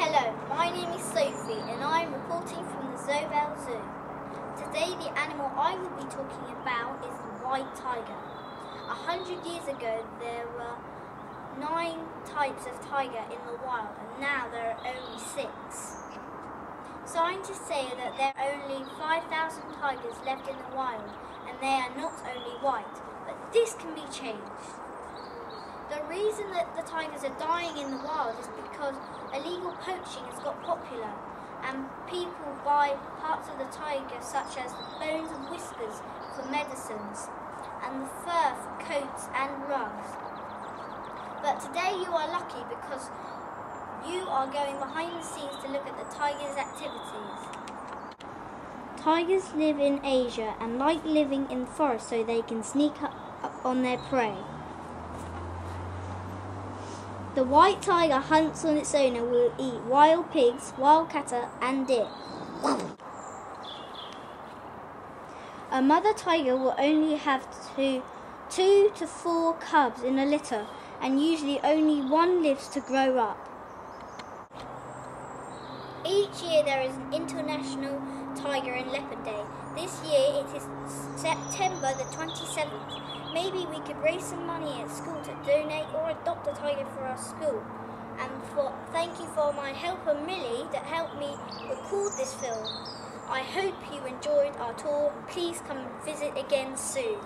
Hello, my name is Sophie and I am reporting from the Sobell Zoo. Today the animal I will be talking about is the white tiger. A hundred years ago there were nine types of tiger in the wild and now there are only six. Scientists say that there are only 5,000 tigers left in the wild and they are not only white, but this can be changed. The reason that the tigers are dying in the wild is because illegal poaching has got popular and people buy parts of the tiger such as the bones and whiskers for medicines and the fur for coats and rugs. But today you are lucky because you are going behind the scenes to look at the tiger's activities. Tigers live in Asia and like living in forests so they can sneak up, up on their prey. The white tiger hunts on its own and will eat wild pigs, wild cattle, and deer. A mother tiger will only have two, two to four cubs in a litter, and usually only one lives to grow up. Each year there is an International Tiger and Leopard Day. This year it is September the 27th. Maybe we could raise some money at school to donate or adopt a tiger for our school. And for thank you for my helper Millie that helped me record this film. I hope you enjoyed our tour. Please come visit again soon.